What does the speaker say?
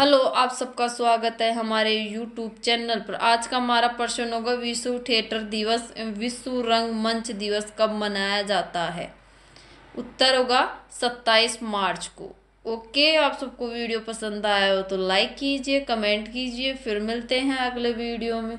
Hello, आप सबका स्वागत है हमारे यूट्यूब चैनल पर। आज का हमारा प्रश्न होगा, विश्व थिएटर दिवस, विश्व विश्व रंगमंच दिवस कब मनाया जाता है? उत्तर होगा 27 मार्च को। ओके, आप सबको वीडियो पसंद आया हो तो लाइक कीजिए, कमेंट कीजिए, फिर मिलते हैं अगले वीडियो में।